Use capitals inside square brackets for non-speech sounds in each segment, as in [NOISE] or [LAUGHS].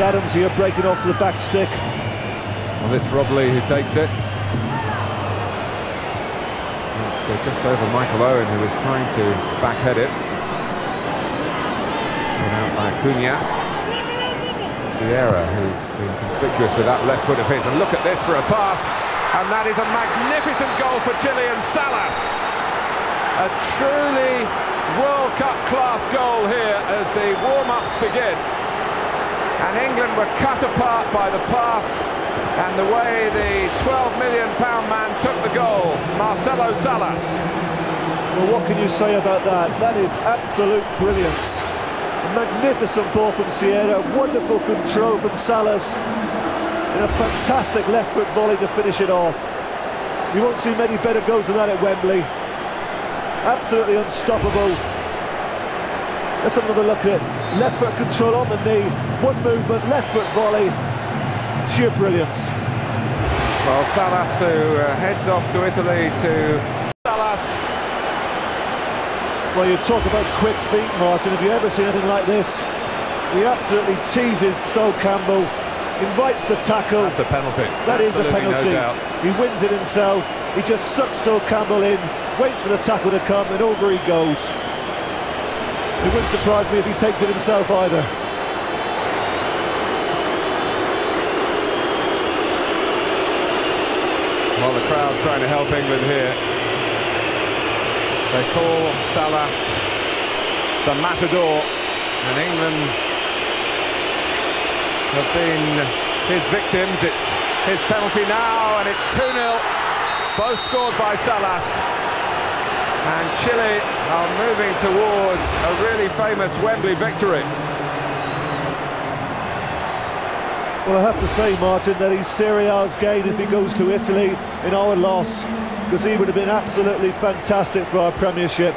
Adams here breaking off to the back stick. Well, it's Rob Lee who takes it. So just over Michael Owen, who was trying to backhead it. Out by Cunha. Sierra, who's been conspicuous with that left foot of his. And look at this for a pass. And that is a magnificent goal for Chile and Salas. A truly World Cup class goal here as the warm-ups begin. And England were cut apart by the pass and the way the 12 million pound man took the goal, Marcelo Salas. Well, what can you say about that? That is absolute brilliance. A magnificent ball from Sierra, wonderful control from Salas, and a fantastic left foot volley to finish it off. You won't see many better goals than that at Wembley. Absolutely unstoppable. Let's have another look at left foot control on the knee, one movement, left foot volley, sheer brilliance. Well, Salas who uh, heads off to Italy to Salas. Well, you talk about quick feet, Martin. Have you ever seen anything like this? He absolutely teases Sol Campbell, invites the tackle. That's a penalty. That is a penalty. No he wins it himself. He just sucks Sol Campbell in, waits for the tackle to come, and over he goes. It wouldn't surprise me if he takes it himself either. Well, the crowd trying to help England here. They call Salas the Matador, and England have been his victims. It's his penalty now, and it's 2-0, both scored by Salas. And Chile are moving towards a really famous Wembley victory. Well, I have to say, Martin, that he's Serie A's gain if he goes to Italy in our loss, because he would have been absolutely fantastic for our Premiership.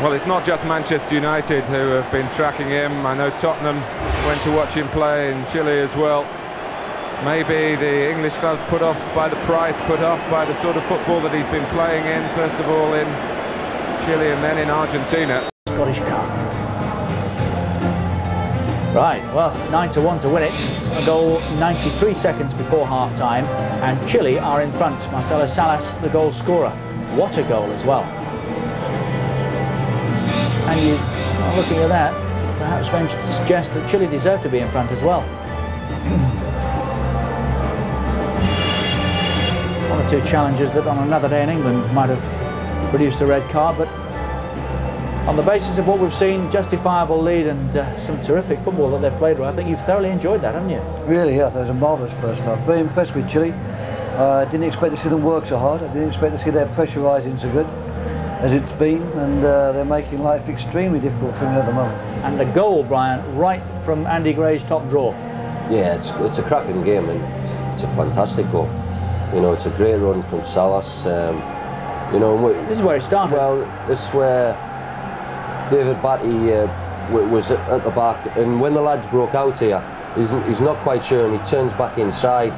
Well, it's not just Manchester United who have been tracking him. I know Tottenham went to watch him play in Chile as well. Maybe the English clubs put off by the price, put off by the sort of football that he's been playing in, first of all in Chile and then in Argentina. Scottish Cup. Right, well, 9 to 1 to win it. A goal 93 seconds before half time, and Chile are in front. Marcelo Salas, the goal scorer. What a goal as well. And you are looking at that, perhaps venture to suggest that Chile deserve to be in front as well. Two challenges that on another day in England might have produced a red card, but on the basis of what we've seen, justifiable lead and uh, some terrific football that they've played. I think you've thoroughly enjoyed that, haven't you? Really, yeah, that was a marvellous first half. Very impressed with Chile. I uh, didn't expect to see them work so hard. I didn't expect to see their pressure rising so good as it's been, and uh, they're making life extremely difficult for me at the moment. And the goal, Brian, right from Andy Gray's top draw. Yeah, it's it's a cracking game and it's a fantastic goal. You know, it's a great run from Salas. Um, you know, we, This is where it started. well, this is where David Batty uh, was at, the back, and when the lads broke out here, he's, he's not quite sure, and he turns back inside.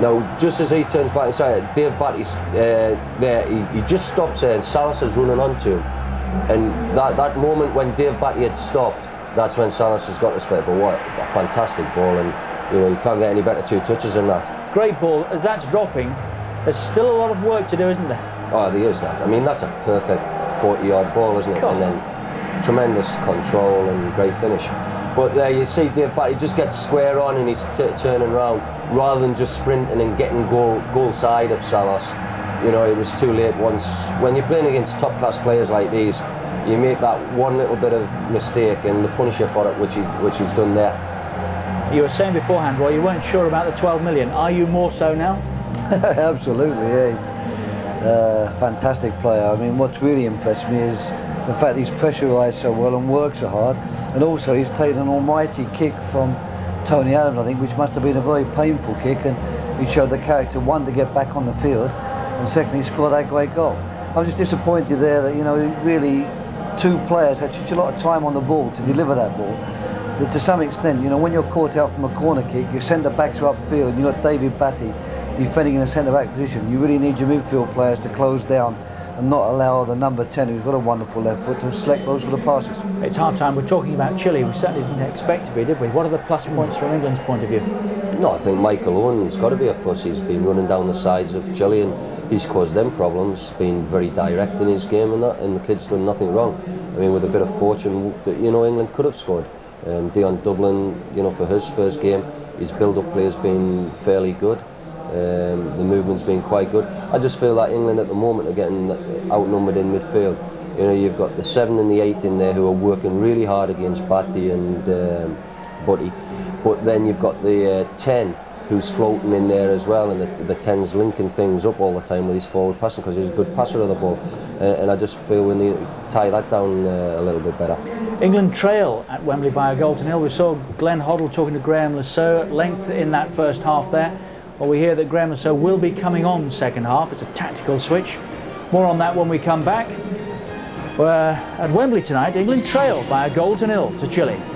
Now, just as he turns back inside, Dave Batty's uh, there, he, he just stops there, and Salas is running onto him. And that, that moment when Dave Batty had stopped, that's when Salas has got the split. But what a fantastic ball, and you know you can't get any better two touches than that. Great ball. As that's dropping, there's still a lot of work to do, isn't there? Oh, there is that. I mean, that's a perfect 40-yard ball, isn't it? Cool. And then tremendous control and great finish. But there you see the Dave Batty just gets square on and he's t- turning around rather than just sprinting and getting goal goal side of Salas. You know, it was too late once. When you're playing against top-class players like these, you make that one little bit of mistake and the punisher for it, which he's, which he's done there. You were saying beforehand, Roy, you weren't sure about the 12 million. Are you more so now? [LAUGHS] Absolutely, yeah. He's a fantastic player. I mean, what's really impressed me is the fact he's pressurised so well and works so hard, and also he's taken an almighty kick from Tony Adams, I think, which must have been a very painful kick, and he showed the character, one, to get back on the field, and secondly, score that great goal. I'm just disappointed there that, you know, really two players had such a lot of time on the ball to deliver that ball, that to some extent, you know, when you're caught out from a corner kick, your centre backs are upfield, and you've got David Batty defending in a centre back position. You really need your midfield players to close down and not allow the number 10, who's got a wonderful left foot, to select those for the passes. It's half time. We're talking about Chile. We certainly didn't expect to be, did we? What are the plus hmm. points from England's point of view? No, I think Michael Owen's got to be a plus. He's been running down the sides of Chile and he's caused them problems, been very direct in his game and that, and the kid's done nothing wrong. I mean, with a bit of fortune, you know, England could have scored. Um, Dion Dublin, you know, for his first game, his build-up play has been fairly good. Um, the movement's been quite good. I just feel that England at the moment are getting outnumbered in midfield. You know, you've got the seven and the eight in there who are working really hard against Batty and um, Butty, but then you've got the uh, ten who's floating in there as well, and the, the ten's linking things up all the time with his forward passing because he's a good passer of the ball, uh, and I just feel we need to tie that down uh, a little bit better. England trail at Wembley by a goal to nil. We saw Glenn Hoddle talking to Graeme Saux at length in that first half there. Well, we hear that Graeme Saux will be coming on second half. It's a tactical switch. More on that when we come back. We're at Wembley tonight. England trail by a goal to nil to Chile.